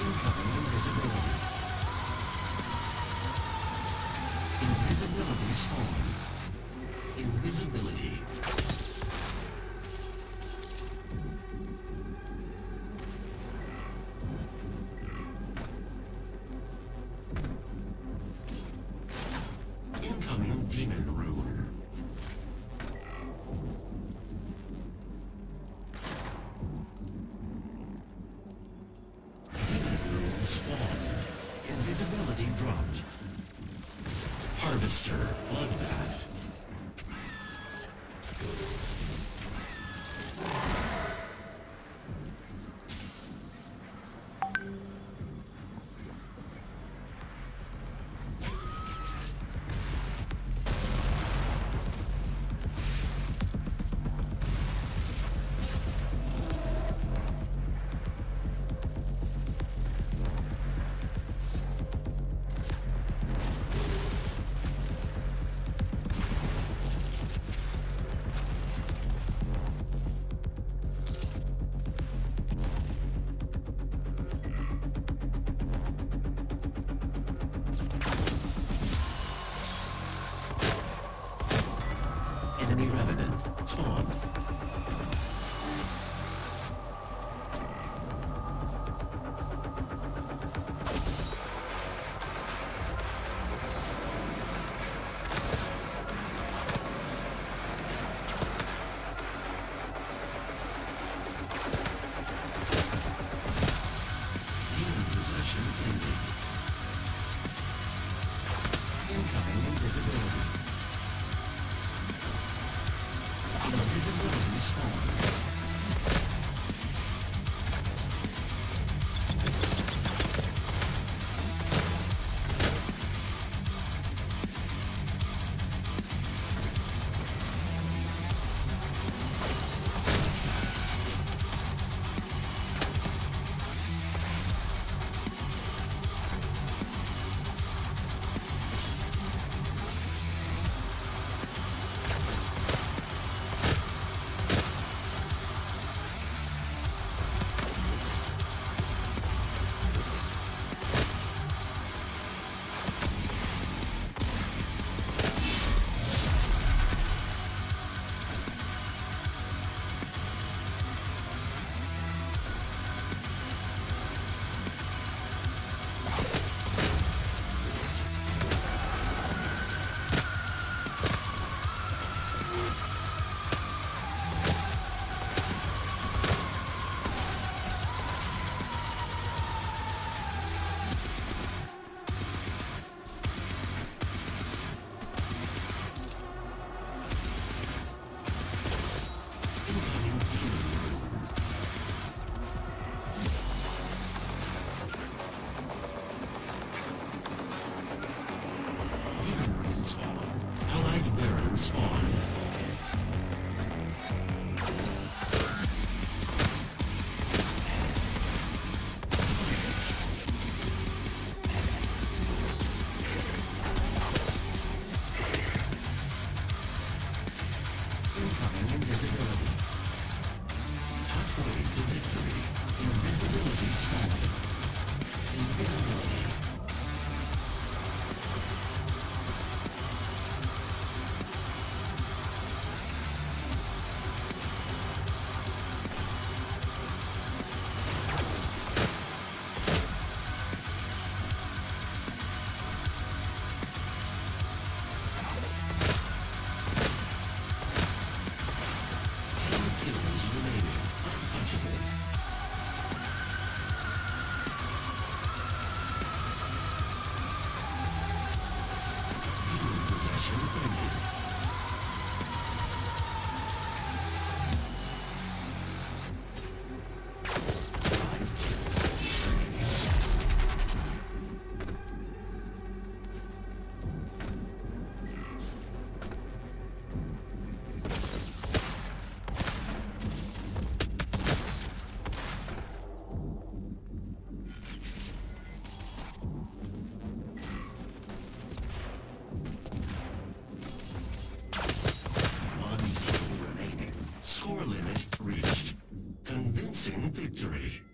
Incoming invisibility. Invisibility spawn. Invisibility. Visibility dropped. Harvester bloodbath. That's victory.